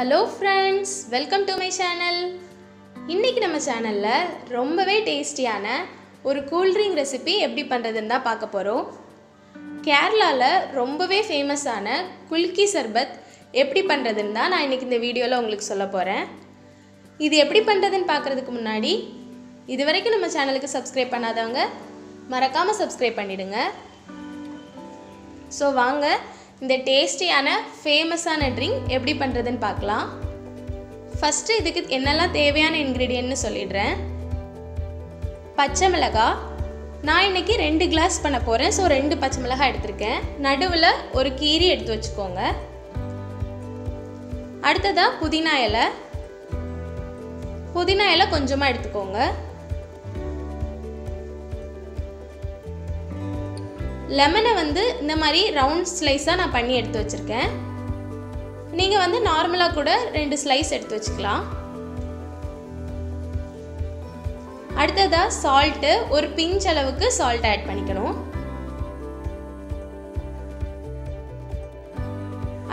Hello friends welcome to my channel இன்றைக்கி நம்ம சேனலில் ரொம்பவே டேஸ்டியான ஒரு கூல்ட்ரிங்க் ரெசிபி எப்படி பண்ணுறதுன்னு தான் பார்க்க போகிறோம் கேரளாவில் ரொம்பவே ஃபேமஸான குல்கி சர்பத் எப்படி பண்ணுறதுன்னு தான் நான் இன்றைக்கி இந்த வீடியோவில் உங்களுக்கு சொல்ல போகிறேன் இது எப்படி பண்ணுறதுன்னு பார்க்குறதுக்கு முன்னாடி இது வரைக்கும் நம்ம சேனலுக்கு சப்ஸ்கிரைப் பண்ணாதவங்க மறக்காமல் சப்ஸ்கிரைப் பண்ணிவிடுங்க ஸோ வாங்க இந்த டேஸ்டியான ஃபேமஸான ட்ரிங்க் எப்படி பண்ணுறதுன்னு பார்க்கலாம். ஃபஸ்ட்டு இதுக்கு என்னெல்லாம் தேவையான இன்க்ரீடியன்ட்னு சொல்லிடுறேன். பச்சை மிளகாய் நான் இன்னைக்கு ரெண்டு கிளாஸ் பண்ண போகிறேன் ஸோ ரெண்டு பச்சை மிளகாய் எடுத்திருக்கேன். நடுவில் ஒரு கீரி எடுத்து வச்சுக்கோங்க. அடுத்ததாக புதினா இலை. புதினா இலை கொஞ்சமாக எடுத்துக்கோங்க. லெமனை வந்து இந்த மாதிரி ரவுண்ட் ஸ்லைஸாக நான் பண்ணி எடுத்து வச்சுருக்கேன். நீங்கள் வந்து நார்மலாக கூட ரெண்டு ஸ்லைஸ் எடுத்து வச்சுக்கலாம். அடுத்ததாக சால்ட்டு ஒரு பிஞ்ச் அளவுக்கு சால்ட் ஆட் பண்ணிக்கணும்.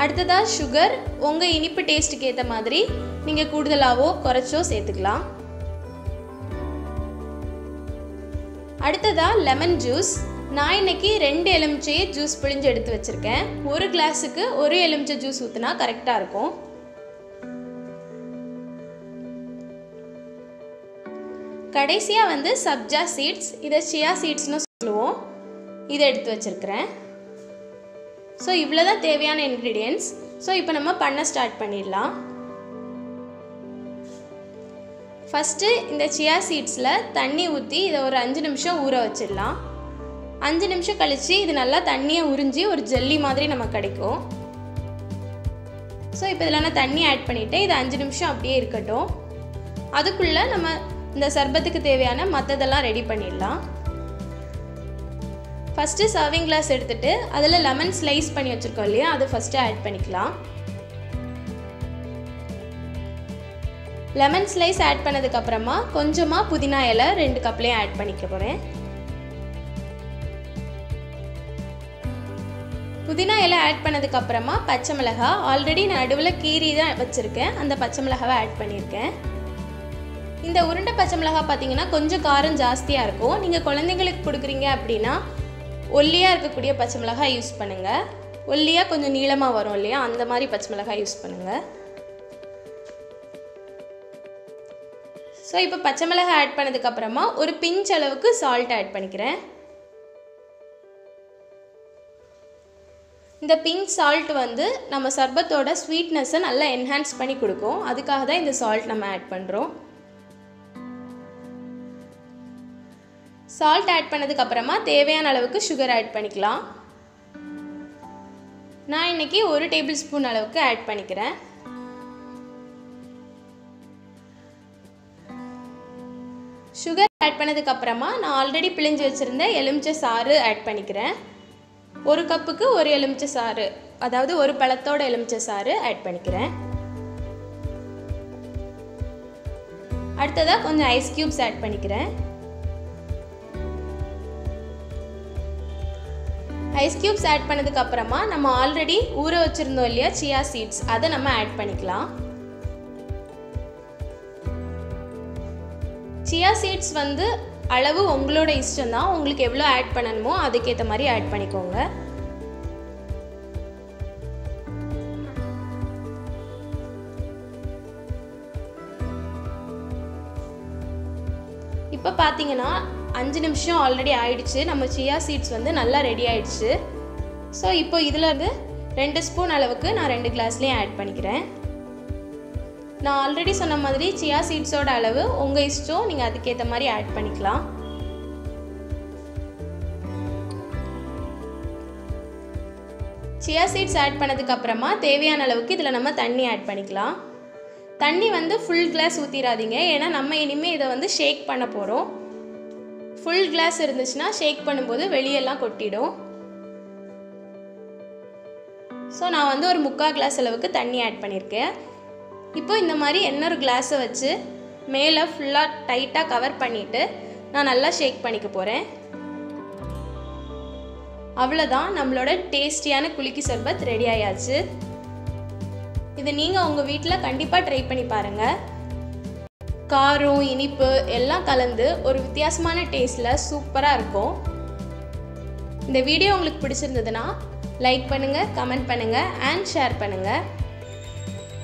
அடுத்ததாக சுகர் உங்கள் இனிப்பு டேஸ்ட்டுக்கு ஏற்ற மாதிரி நீங்கள் கூடுதலாகவோ குறைச்சோ சேர்த்துக்கலாம். அடுத்ததாக லெமன் ஜூஸ் நான் இன்னைக்கு ரெண்டு எலுமிச்சையை ஜூஸ் பிழிஞ்சு எடுத்து வச்சுருக்கேன். ஒரு கிளாஸுக்கு ஒரு எலுமிச்சை ஜூஸ் ஊற்றினா கரெக்டாக இருக்கும். கடைசியாக வந்து சப்ஜா சீட்ஸ் இதை சியா சீட்ஸ்னு சொல்லுவோம். இதை எடுத்து வச்சுருக்கிறேன். ஸோ இவ்வளோ தான் தேவையான இன்க்ரீடியன்ஸ் ஸோ இப்போ நம்ம பண்ண ஸ்டார்ட் பண்ணிடலாம். ஃபஸ்ட்டு இந்த சியா சீட்ஸில் தண்ணி ஊற்றி இதை ஒரு அஞ்சு நிமிஷம் ஊற வச்சிடலாம். அஞ்சு நிமிஷம் கழித்து இது நல்லா தண்ணியை உறிஞ்சி ஒரு ஜெல்லி மாதிரி நமக்கு கிடைக்கும். ஸோ இப்போ இதில் நான் தண்ணி ஆட் பண்ணிவிட்டு இது அஞ்சு நிமிஷம் அப்படியே இருக்கட்டும். அதுக்குள்ளே நம்ம இந்த சர்பத்துக்கு தேவையான மற்றதெல்லாம் ரெடி பண்ணிடலாம். ஃபஸ்ட்டு சர்விங் கிளாஸ் எடுத்துகிட்டு அதில் லெமன் ஸ்லைஸ் பண்ணி வச்சுருக்கோம் இல்லையா? அது ஃபஸ்ட்டு ஆட் பண்ணிக்கலாம். லெமன் ஸ்லைஸ் ஆட் பண்ணதுக்கப்புறமா கொஞ்சமாக புதினா இலை ரெண்டு கப்லேயும் ஆட் பண்ணிக்க போகிறேன் புதினா இலை ஆட் பண்ணதுக்கப்புறமா பச்சை மிளகாய் ஆல்ரெடி நான் நடுவில் கீரி தான் வச்சுருக்கேன். அந்த பச்சை மிளகாவை ஆட் பண்ணியிருக்கேன். இந்த உருண்டை பச்சை மிளகாய் பார்த்தீங்கன்னா கொஞ்சம் காரம் ஜாஸ்தியாக இருக்கும். நீங்கள் குழந்தைங்களுக்கு கொடுக்குறீங்க அப்படின்னா ஒல்லியாக இருக்கக்கூடிய பச்சை மிளகாய் யூஸ் பண்ணுங்கள் ஒல்லியாக கொஞ்சம் நீளமாக வரும் இல்லையா? அந்த மாதிரி பச்சை மிளகாய் யூஸ் பண்ணுங்கள் ஸோ இப்போ பச்சை மிளகாய் ஆட் பண்ணதுக்கப்புறமா ஒரு பிஞ்ச் அளவுக்கு சால்ட் ஆட் பண்ணிக்கிறேன். இந்த பிங்க் சால்ட் வந்து நம்ம சர்பத்தோட ஸ்வீட்னஸை நல்லா என்ஹான்ஸ் பண்ணி கொடுக்கும். அதுக்காக தான் இந்த சால்ட் நம்ம ஆட் பண்ணுறோம் சால்ட் ஆட் பண்ணதுக்கப்புறமா தேவையான அளவுக்கு சுகர் ஆட் பண்ணிக்கலாம். நான் இன்னைக்கு ஒரு டேபிள் ஸ்பூன் அளவுக்கு ஆட் பண்ணிக்கிறேன். சுகர் ஆட் பண்ணதுக்கப்புறமா நான் ஆல்ரெடி பிழிஞ்சு வச்சுருந்த எலுமிச்சை சாறு ஆட் பண்ணிக்கிறேன். ஒரு கப்புக்கு ஒரு எலுமிச்சை சாறு அதாவது ஒரு பழத்தோட எலுமிச்சை சாறு ஆட் பண்ணிக்கிறேன். அடுத்ததாக கொஞ்சம் ஐஸ் க்யூப்ஸ் ஆட் பண்ணிக்கிறேன். ஐஸ் க்யூப்ஸ் ஆட் பண்ணதுக்கு அப்புறமா நம்ம ஆல்ரெடி ஊற வச்சுருந்தோம் இல்லையா சியா சீட்ஸ் அதை நம்ம ஆட் பண்ணிக்கலாம். சியா சீட்ஸ் வந்து அளவு உங்களோட இஷ்டம் தான் உங்களுக்கு எவ்வளோ ஆட் பண்ணணுமோ அதுக்கேற்ற மாதிரி ஆட் பண்ணிக்கோங்க. இப்போ பார்த்தீங்கன்னா அஞ்சு நிமிஷம் ஆல்ரெடி ஆயிடுச்சு. நம்ம சியா சீட்ஸ் வந்து நல்லா ரெடி ஆயிடுச்சு. ஸோ இப்போ இதில் இருந்து ரெண்டு ஸ்பூன் அளவுக்கு நான் ரெண்டு கிளாஸ்லேயும் ஆட் பண்ணிக்கிறேன். நான் ஆல்ரெடி சொன்ன மாதிரி சியா சீட்ஸோட அளவு உங்கள் இஷ்டம் நீங்கள் அதுக்கேற்ற மாதிரி ஆட் பண்ணிக்கலாம். சியா சீட்ஸ் ஆட் பண்ணதுக்கப்புறமா தேவையான அளவுக்கு இதில் நம்ம தண்ணி ஆட் பண்ணிக்கலாம். தண்ணி வந்து ஃபுல் கிளாஸ் ஊற்றிடாதீங்க ஏன்னா நம்ம இனிமேல் இதை வந்து ஷேக் பண்ண போகிறோம் ஃபுல் கிளாஸ் இருந்துச்சுன்னா ஷேக் பண்ணும்போது வெளியெல்லாம் கொட்டிடும். ஸோ நான் வந்து ஒரு முக்கால் கிளாஸ் அளவுக்கு தண்ணி ஆட் பண்ணியிருக்கேன் இப்போ இந்த மாதிரி இன்னொரு கிளாஸை வச்சு மேலே ஃபுல்லாக டைட்டாக கவர் பண்ணிவிட்டு நான் நல்லா ஷேக் பண்ணிக்க போகிறேன் அவ்வளோதான் நம்மளோட டேஸ்டியான குலுக்கி சர்பத் ரெடி ஆயாச்சு. இது இது நீங்கள் உங்கள் வீட்டில் கண்டிப்பாக ட்ரை பண்ணி பாருங்கள் காரம் இனிப்பு எல்லாம் கலந்து ஒரு வித்தியாசமான டேஸ்ட்டில் சூப்பராக இருக்கும். இந்த வீடியோ உங்களுக்கு பிடிச்சிருந்ததுன்னா லைக் பண்ணுங்கள் கமெண்ட் பண்ணுங்கள் அண்ட் ஷேர் பண்ணுங்கள்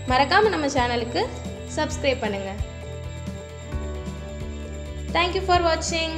மறக்காமல் நம்ம சேனலுக்கு சப்ஸ்கிரைப் பண்ணுங்கள் தேங்க்யூ ஃபார் வாட்சிங்